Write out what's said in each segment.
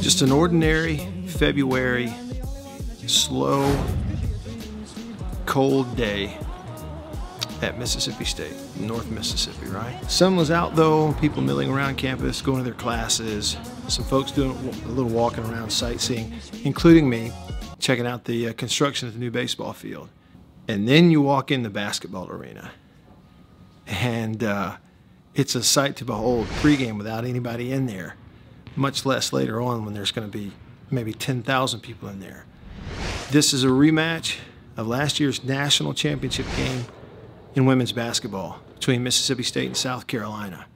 Just an ordinary February, slow, cold day at Mississippi State, North Mississippi, right? Sun was out though, people milling around campus, going to their classes, some folks doing a little walking around sightseeing, including me, checking out the uh, construction of the new baseball field. And then you walk in the basketball arena, and uh, it's a sight to behold pregame without anybody in there, much less later on when there's going to be maybe 10,000 people in there. This is a rematch of last year's national championship game in women's basketball between Mississippi State and South Carolina.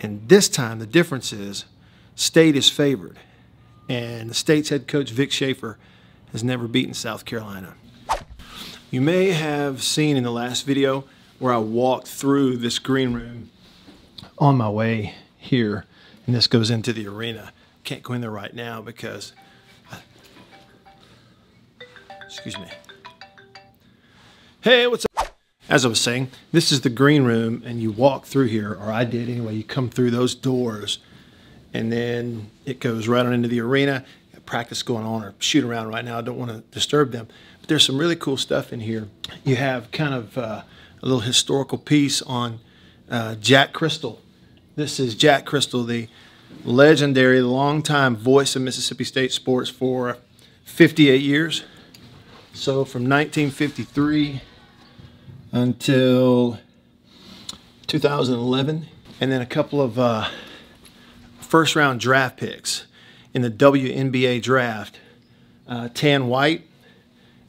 And this time, the difference is State is favored, and the State's head coach, Vic Schaefer, has never beaten South Carolina. You may have seen in the last video where I walked through this green room on my way here, and this goes into the arena. Can't go in there right now because, excuse me. Hey, what's up? As I was saying, this is the green room, and you walk through here, or I did anyway. You come through those doors, and then it goes right on into the arena. Practice going on or shoot around right now. I don't want to disturb them, but there's some really cool stuff in here. You have kind of uh, a little historical piece on uh, Jack Cristil. This is Jack Cristil, the legendary, longtime voice of Mississippi State sports for 58 years. So from 1953 until 2011, and then a couple of uh, first round draft picks in the WNBA draft. Uh, Tan White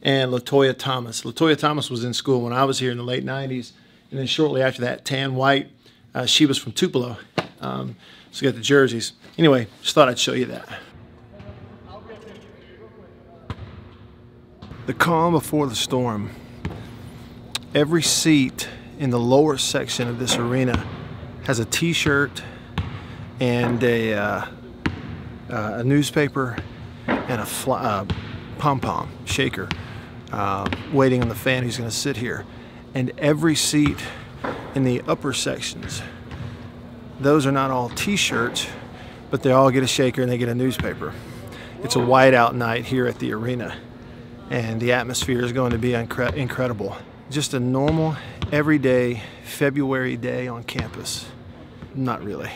and Latoya Thomas. Latoya Thomas was in school when I was here in the late 90s, and then shortly after that, Tan White, uh, she was from Tupelo. Um, so got the jerseys. Anyway, just thought I'd show you that. The calm before the storm. Every seat in the lower section of this arena has a t-shirt and a, uh, uh, a newspaper and a uh, pom-pom shaker uh, waiting on the fan who's going to sit here. And every seat in the upper sections, those are not all t-shirts, but they all get a shaker and they get a newspaper. It's a whiteout night here at the arena and the atmosphere is going to be incre incredible. Just a normal, everyday February day on campus. Not really.